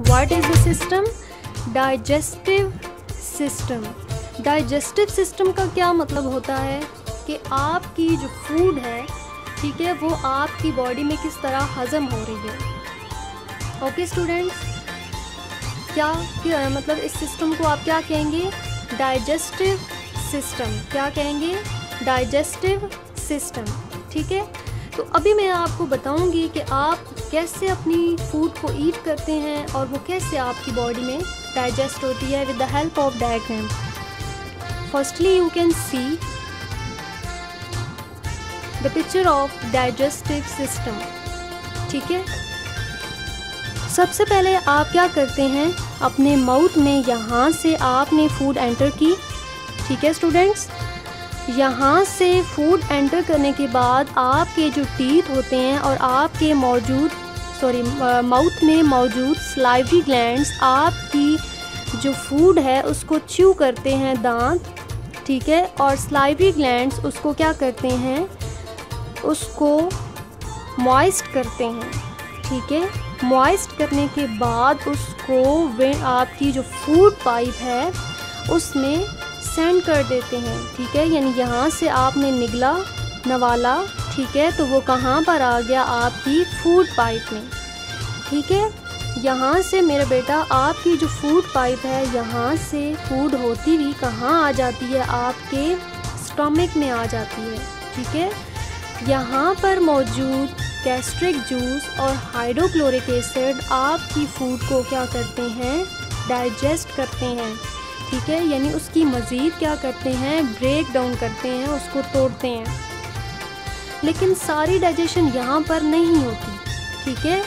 What is the system digestive system digestive system का क्या मतलब होता है? कि आपकी जो फ़ूड है ठीक है वो आपकी बॉडी में किस तरह हज़म हो रही है? ओके स्टूडेंट्स क्या, क्या मतलब इस सिस्टम को आप क्या कहेंगे? डाइजेस्टिव सिस्टम क्या कहेंगे? डाइजेस्टिव सिस्टम ठीक है? तो अभी मैं आपको बताऊँगी कि आप कैसे अपनी फ़ूड को ईट करते हैं और वो कैसे आपकी बॉडी में डाइजेस्ट होती है with the help of diagram firstly you can see the picture of digestive system ठीक है? सबसे पहले आप क्या करते हैं? अपने माउथ में यहाँ से आपने फ़ूड एंटर की। ठीक है स्टूडेंट्स यहाँ से फ़ूड एंटर करने के बाद आपके जो टीथ होते हैं और आपके मौजूद सॉरी माउथ में मौजूद स्लाइवरी ग्लैंड्स आपकी जो फ़ूड है उसको च्यू करते हैं दांत, ठीक है? और स्लाइवरी ग्लैंड्स उसको क्या करते हैं? उसको मॉइस्ट करते हैं, ठीक है? मॉइस्ट करने के बाद उसको आपकी जो फ़ूड पाइप है, उसमें सेंड कर देते हैं, ठीक है? यानी यहाँ से आपने निगला, नवाला, ठीक है? तो वो कहाँ पर आ गया आपकी फ़ूड पाइप में? ठीक है? यहाँ से मेरा बेटा, आपकी जो फ़ूड पाइप है, यहाँ से फ़ूड होती हुई कहाँ आ जाती है? आपके स्टमक में आ जाती है, ठीक है? यहाँ पर मौजूद गैस्ट्रिक जूस और हाइड्रोक्लोरिक एसिड आपकी फ़ूड को क्या करते हैं? डाइजेस्ट करते हैं। ठीक है? यानी उसकी मज़ीद क्या करते हैं? ब्रेक डाउन करते हैं, उसको तोड़ते हैं। लेकिन सारी डाइजेशन यहाँ पर नहीं होती, ठीक है?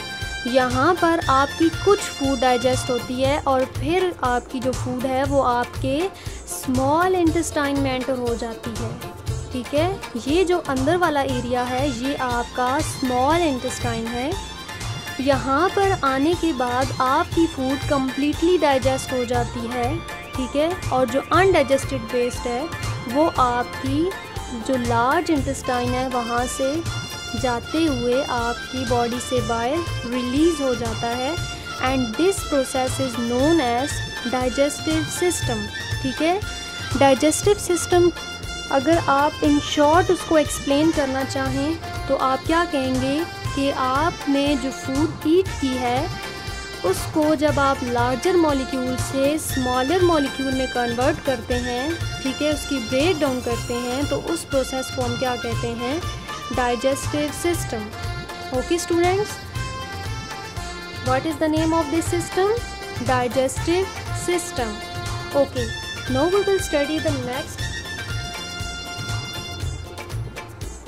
यहाँ पर आपकी कुछ फ़ूड डाइजेस्ट होती है और फिर आपकी जो फ़ूड है वो आपके स्मॉल इंटेस्टाइन में एंटर हो जाती है, ठीक है? ये जो अंदर वाला एरिया है, ये आपका स्मॉल इंटेस्टाइन है। यहाँ पर आने के बाद आपकी फ़ूड कम्प्लीटली डाइजेस्ट हो जाती है। ठीक है? और जो अनडाइजेस्टेड वेस्ट है, वो आपकी जो लार्ज इंटेस्टाइन है, वहाँ से जाते हुए आपकी बॉडी से बाहर रिलीज़ हो जाता है। And this process is known as digestive system ठीक है? डाइजेस्टिव सिस्टम अगर आप इन शॉर्ट उसको एक्सप्लेन करना चाहें तो आप क्या कहेंगे कि आपने जो फ़ूड ईट की है उसको जब आप लार्जर मॉलिक्यूल से स्मॉलर मॉलिक्यूल में कन्वर्ट करते हैं, ठीक है, उसकी ब्रेक डाउन करते हैं तो उस प्रोसेस को हम क्या कहते हैं? Digestive system okay students what is the name of this system digestive system okay no we will study the next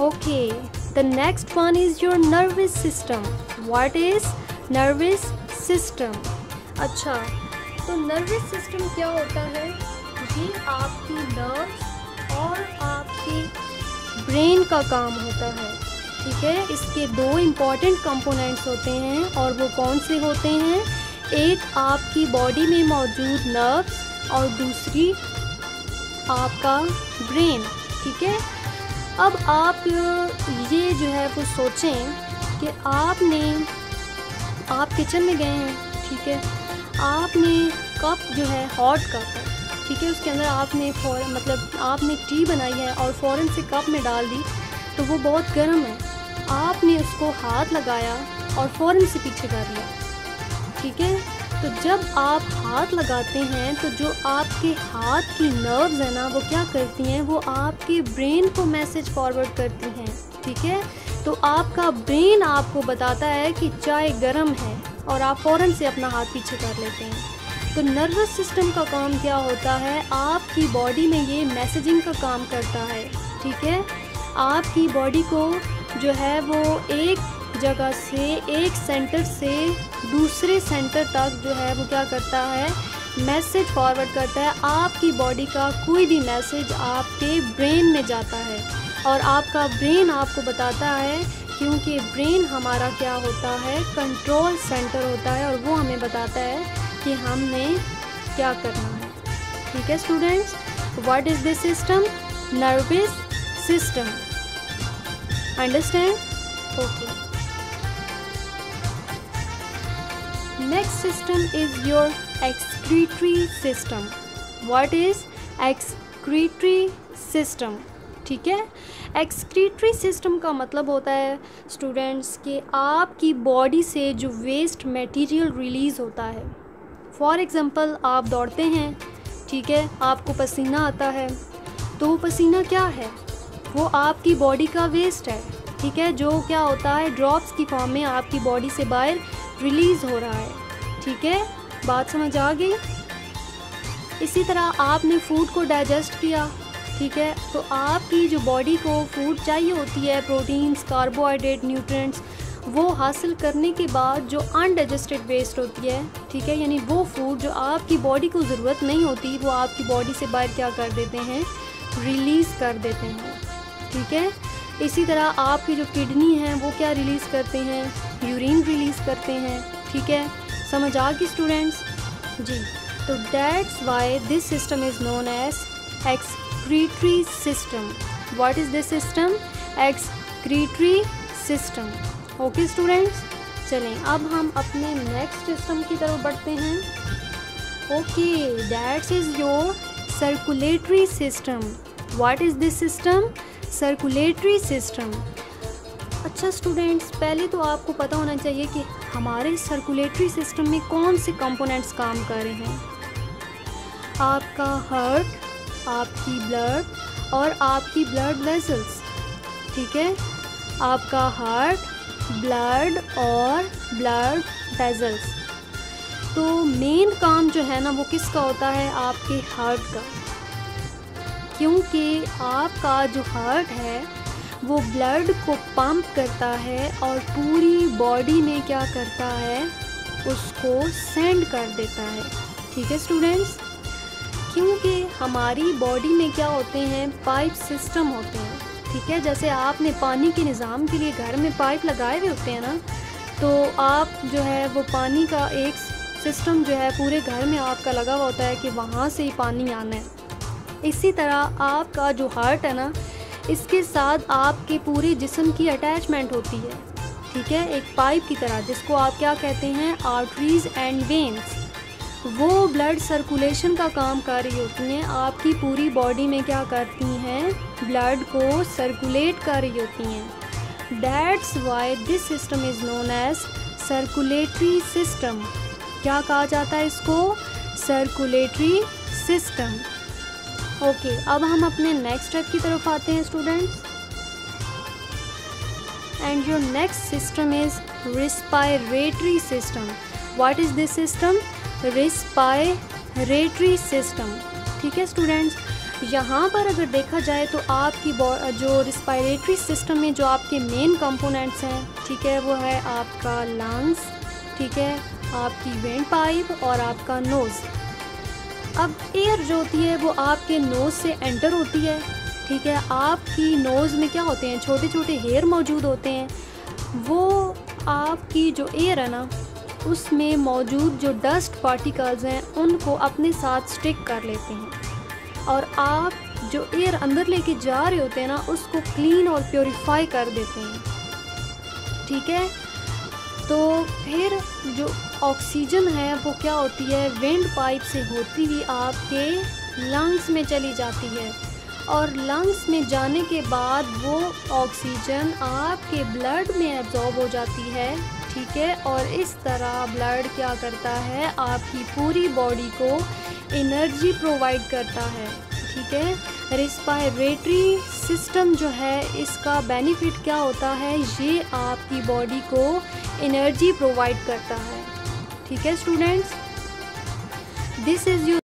okay the next one is your nervous system what is nervous system अच्छा तो nervous system क्या होता है? ये आपकी nerve और आपके brain का काम होता है, ठीक है? इसके दो इंपॉर्टेंट कंपोनेंट्स होते हैं और वो कौन से होते हैं? एक, आपकी बॉडी में मौजूद नर्व्स और दूसरी, आपका ब्रेन ठीक है? अब आप ये जो है वो सोचें कि आपने आप किचन में गए हैं, ठीक है? आपने कप जो है हॉट कप है, ठीक है? उसके अंदर आपने फ़ौरन मतलब आपने टी बनाई है और फ़ौरन से कप में डाल दी तो वो बहुत गर्म है। आपने उसको हाथ लगाया और फ़ौरन से पीछे कर लिया, ठीक है? तो जब आप हाथ लगाते हैं तो जो आपके हाथ की नर्व्स हैं ना, वो क्या करती हैं? वो आपके ब्रेन को मैसेज फॉरवर्ड करती हैं, ठीक है? तो आपका ब्रेन आपको बताता है कि चाय गर्म है और आप फ़ौरन से अपना हाथ पीछे कर लेते हैं। तो नर्वस सिस्टम का काम क्या होता है? आपकी बॉडी में ये मैसेजिंग का काम करता है, ठीक है? आपकी बॉडी को जो है वो एक जगह से, एक सेंटर से, दूसरे सेंटर तक जो है वो क्या करता है? मैसेज फॉरवर्ड करता है। आपकी बॉडी का कोई भी मैसेज आपके ब्रेन में जाता है। और आपका ब्रेन आपको बताता है क्योंकि ब्रेन हमारा क्या होता है? कंट्रोल सेंटर होता है और वो हमें बताता है कि हमने क्या करना है। ठीक है students what is this system nervous system understand okay next system is your excretory system what is excretory system ठीक है? एक्सक्रीटरी सिस्टम का मतलब होता है स्टूडेंट्स कि आपकी बॉडी से जो वेस्ट मटेरियल रिलीज़ होता है। फॉर एग्ज़ाम्पल आप दौड़ते हैं, ठीक है? आपको पसीना आता है। तो वो पसीना क्या है? वो आपकी बॉडी का वेस्ट है, ठीक है? जो क्या होता है ड्रॉप्स की फॉर्म में आपकी बॉडी से बाहर रिलीज़ हो रहा है, ठीक है? बात समझ आ गई? इसी तरह आपने फ़ूड को डाइजेस्ट किया। ठीक है? तो आपकी जो बॉडी को फ़ूड चाहिए होती है प्रोटीन्स कार्बोहाइड्रेट न्यूट्रिएंट्स वो हासिल करने के बाद जो अनडाइजेस्टेड वेस्ट होती है, ठीक है? यानी वो फ़ूड जो आपकी बॉडी को ज़रूरत नहीं होती, वो आपकी बॉडी से बाहर क्या कर देते हैं? रिलीज़ कर देते हैं, ठीक है? इसी तरह आपकी जो किडनी है, वो क्या रिलीज़ करते हैं? यूरिन रिलीज़ करते हैं, ठीक है? समझ आ गई स्टूडेंट्स जी तो that's why this system is known as ex excretory system. What is this system? Excretory system. Okay students चलें, अब हम अपने नेक्स्ट सिस्टम की तरफ़ बढ़ते हैं। Okay that's is your circulatory system what is this system circulatory system अच्छा students पहले तो आपको पता होना चाहिए कि हमारे सर्कुलेटरी सिस्टम में कौन से कंपोनेंट्स काम कर रहे हैं। आपका हार्ट आपकी ब्लड और आपकी ब्लड वेसल्स ठीक है? आपका हार्ट ब्लड और ब्लड वेसल्स तो मेन काम जो है ना, वो किसका होता है? आपके हार्ट का. क्योंकि आपका जो हार्ट है, वो ब्लड को पंप करता है और पूरी बॉडी में क्या करता है? उसको सेंड कर देता है. ठीक है स्टूडेंट्स क्योंकि हमारी बॉडी में क्या होते हैं? पाइप सिस्टम होते हैं, ठीक है? जैसे आपने पानी के निज़ाम के लिए घर में पाइप लगाए हुए होते हैं ना तो आप जो है वो पानी का एक सिस्टम जो है पूरे घर में आपका लगा हुआ होता है कि वहाँ से ही पानी आना है। इसी तरह आपका जो हार्ट है ना, इसके साथ आपके पूरे जिसम की अटैचमेंट होती है, ठीक है? एक पाइप की तरह, जिसको आप क्या कहते हैं? आर्टरीज एंड वेन्स वो ब्लड सर्कुलेशन का काम कर रही होती हैं। आपकी पूरी बॉडी में क्या करती हैं? ब्लड को सर्कुलेट कर रही होती हैं। That's why this system is known as circulatory system क्या कहा जाता है इसको? सर्कुलेटरी सिस्टम ओके अब हम अपने नेक्स्ट स्टेप की तरफ़ आते हैं students and your next system is respiratory system what is this system respiratory system ठीक है स्टूडेंट्स यहाँ पर अगर देखा जाए तो आपकी जो रिस्पायरेटरी सिस्टम में जो आपके मेन कंपोनेंट्स हैं, ठीक है, वो है आपका लंग्स ठीक है, आपकी वेंट पाइप और आपका नोज़ अब एयर जो होती है, वो आपके नोज़ से एंटर होती है, ठीक है? आपकी नोज़ में क्या होते हैं? छोटे छोटे हेयर मौजूद होते हैं। वो आपकी जो एयर है ना उसमें मौजूद जो डस्ट पार्टिकल्स हैं, उनको अपने साथ स्टिक कर लेते हैं। और आप जो एयर अंदर लेके जा रहे होते हैं ना, उसको क्लीन और प्योरीफाई कर देते हैं। ठीक है? तो फिर जो ऑक्सीजन है, वो क्या होती है? विंड पाइप से होती हुई आपके लंग्स में चली जाती है। और लंग्स में जाने के बाद वो ऑक्सीजन आपके ब्लड में एब्जॉर्ब हो जाती है। ठीक है? और इस तरह ब्लड क्या करता है? आपकी पूरी बॉडी को एनर्जी प्रोवाइड करता है, ठीक है? रिस्पायरेटरी सिस्टम जो है, इसका बेनिफिट क्या होता है? ये आपकी बॉडी को एनर्जी प्रोवाइड करता है, ठीक है स्टूडेंट्स दिस इज़ यू